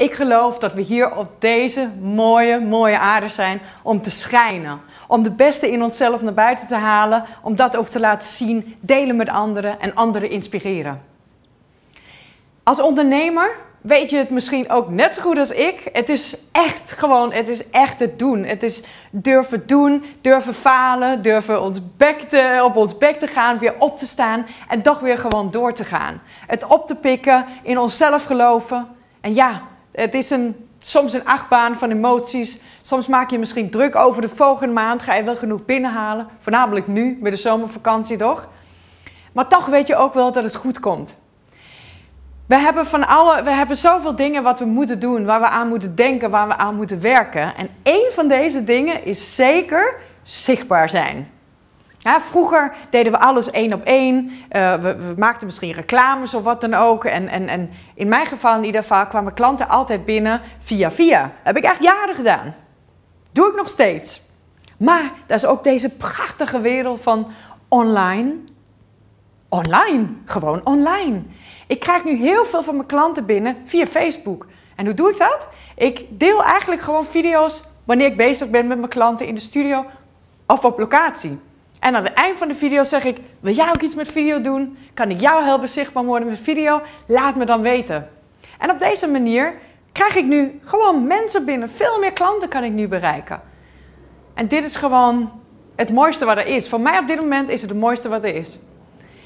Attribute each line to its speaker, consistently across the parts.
Speaker 1: Ik geloof dat we hier op deze mooie, mooie aarde zijn om te schijnen. Om de beste in onszelf naar buiten te halen. Om dat ook te laten zien, delen met anderen en anderen inspireren. Als ondernemer weet je het misschien ook net zo goed als ik. Het is echt gewoon, het is echt het doen. Het is durven doen, durven falen, durven ons bek te, op ons bek te gaan, weer op te staan en toch weer gewoon door te gaan. Het op te pikken, in onszelf geloven. En ja, het is een, soms een achtbaan van emoties. Soms maak je misschien druk over de volgende maand. Ga je wel genoeg binnenhalen? Voornamelijk nu, met de zomervakantie toch? Maar toch weet je ook wel dat het goed komt. We hebben, van alle, we hebben zoveel dingen wat we moeten doen, waar we aan moeten denken, waar we aan moeten werken. En één van deze dingen is zeker zichtbaar zijn. Ja, vroeger deden we alles één op één. Uh, we, we, maakten misschien reclames of wat dan ook. En, en, en in mijn geval in ieder geval kwamen klanten altijd binnen via via. Heb ik echt jaren gedaan. Doe ik nog steeds. Maar dat is ook deze prachtige wereld van online. Online, gewoon online. Ik krijg nu heel veel van mijn klanten binnen via Facebook. En hoe doe ik dat? Ik deel eigenlijk gewoon video's wanneer ik bezig ben met mijn klanten in de studio of op locatie. En aan het eind van de video zeg ik: Wil jij ook iets met video doen? Kan ik jou helpen zichtbaar worden met video? Laat me dan weten. En op deze manier krijg ik nu gewoon mensen binnen. Veel meer klanten kan ik nu bereiken. En dit is gewoon het mooiste wat er is. Voor mij op dit moment is het het mooiste wat er is.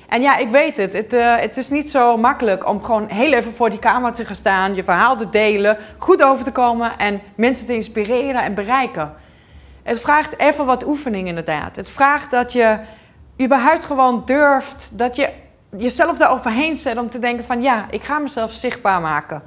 Speaker 1: En ja, ik weet het. Het, uh, het, is niet zo makkelijk om gewoon heel even voor die camera te gaan staan, je verhaal te delen, goed over te komen en mensen te inspireren en bereiken. Het vraagt even wat oefening inderdaad. Het vraagt dat je überhaupt gewoon durft, dat je jezelf daar overheen zet om te denken van ja, ik ga mezelf zichtbaar maken.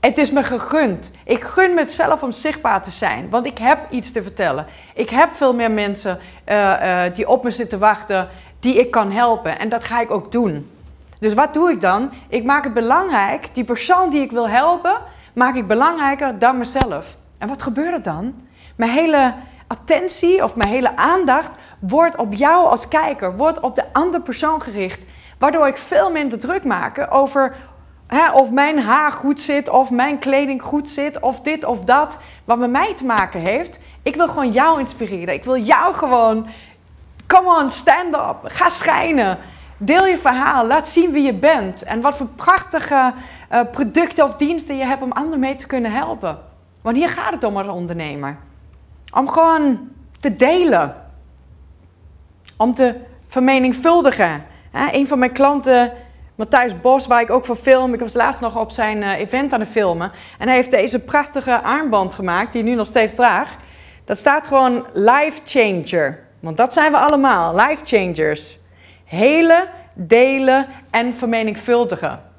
Speaker 1: Het is me gegund. Ik gun mezelf om zichtbaar te zijn, want ik heb iets te vertellen. Ik heb veel meer mensen uh, uh, die op me zitten wachten die ik kan helpen. En dat ga ik ook doen. Dus wat doe ik dan? Ik maak het belangrijk, die persoon die ik wil helpen, maak ik belangrijker dan mezelf. En wat gebeurt er dan? Mijn hele attentie of mijn hele aandacht wordt op jou als kijker, wordt op de andere persoon gericht. Waardoor ik veel minder druk maak over hè, of mijn haar goed zit, of mijn kleding goed zit, of dit of dat, wat met mij te maken heeft. Ik wil gewoon jou inspireren. Ik wil jou gewoon Come on, stand up. Ga schijnen. Deel je verhaal. Laat zien wie je bent. En wat voor prachtige uh, producten of diensten je hebt om anderen mee te kunnen helpen. Want hier gaat het om als ondernemer. Om gewoon te delen. Om te vermenigvuldigen. Een van mijn klanten, Matthijs Bos, waar ik ook voor film. Ik was laatst nog op zijn uh, event aan het filmen. En hij heeft deze prachtige armband gemaakt, die nu nog steeds draag. Dat staat gewoon life changer. Want dat zijn we allemaal, life changers. Helen, delen en vermenigvuldigen.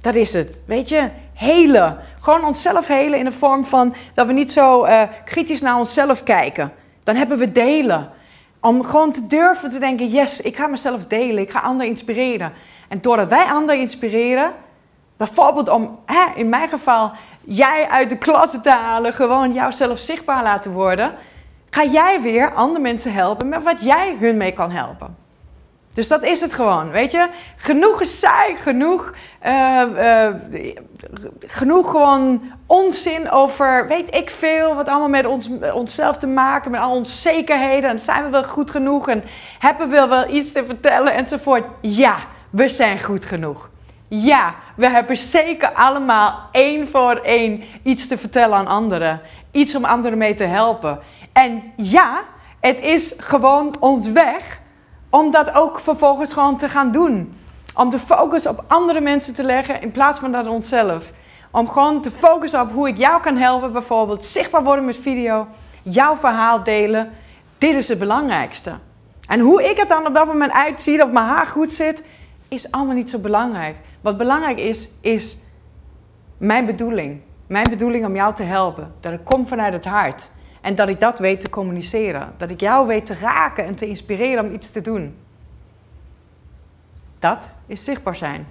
Speaker 1: Dat is het. Weet je, helen. Gewoon onszelf helen in de vorm van dat we niet zo uh, kritisch naar onszelf kijken. Dan hebben we delen. Om gewoon te durven te denken: yes, ik ga mezelf delen, ik ga anderen inspireren. En doordat wij anderen inspireren, bijvoorbeeld om, hè, in mijn geval, jij uit de klasse te halen, gewoon jouzelf zichtbaar laten worden ga jij weer andere mensen helpen met wat jij hun mee kan helpen. Dus dat is het gewoon, weet je. Genoeg gezeik, genoeg, uh, uh, genoeg gewoon onzin over, weet ik veel, wat allemaal met ons, onszelf te maken, met al onzekerheden. En zijn we wel goed genoeg en hebben we wel iets te vertellen enzovoort. Ja, we zijn goed genoeg. Ja, we hebben zeker allemaal één voor één iets te vertellen aan anderen. Iets om anderen mee te helpen. En ja, het is gewoon ons weg om dat ook vervolgens gewoon te gaan doen. Om de focus op andere mensen te leggen in plaats van dat onszelf. Om gewoon te focussen op hoe ik jou kan helpen, bijvoorbeeld zichtbaar worden met video, jouw verhaal delen. Dit is het belangrijkste. En hoe ik het dan op dat moment uitzie, of mijn haar goed zit, is allemaal niet zo belangrijk. Wat belangrijk is, is mijn bedoeling. Mijn bedoeling om jou te helpen. Dat komt vanuit het hart. En dat ik dat weet te communiceren. Dat ik jou weet te raken en te inspireren om iets te doen. Dat is zichtbaar zijn.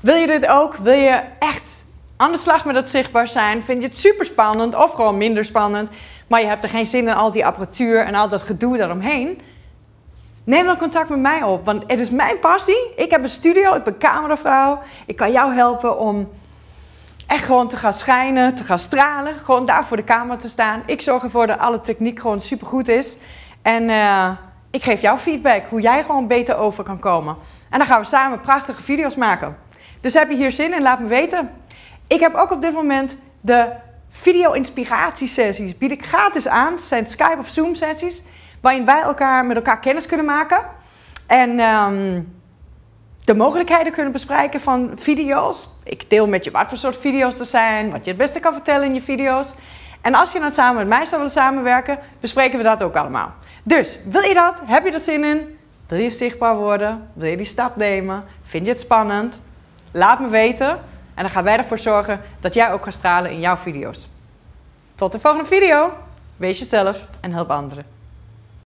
Speaker 1: Wil je dit ook? Wil je echt aan de slag met dat zichtbaar zijn? Vind je het super spannend of gewoon minder spannend? Maar je hebt er geen zin in al die apparatuur en al dat gedoe daaromheen? Neem dan contact met mij op, want het is mijn passie. Ik heb een studio, ik ben cameravrouw. Ik kan jou helpen om echt gewoon te gaan schijnen, te gaan stralen. Gewoon daar voor de camera te staan. Ik zorg ervoor dat alle techniek gewoon supergoed is. En eh, ik geef jou feedback hoe jij gewoon beter over kan komen. En dan gaan we samen prachtige video's maken. Dus heb je hier zin in? Laat me weten. Ik heb ook op dit moment de video-inspiratiesessies. Bied ik gratis aan. Het zijn Skype of Zoom sessies. Waarin wij elkaar met elkaar kennis kunnen maken. En ehm, de mogelijkheden kunnen bespreken van video's. Ik deel met je wat voor soort video's er zijn. Wat je het beste kan vertellen in je video's. En als je dan samen met mij zou willen samenwerken, bespreken we dat ook allemaal. Dus, wil je dat? Heb je er zin in? Wil je zichtbaar worden? Wil je die stap nemen? Vind je het spannend? Laat me weten. En dan gaan wij ervoor zorgen dat jij ook gaat stralen in jouw video's. Tot de volgende video. Wees jezelf en help anderen.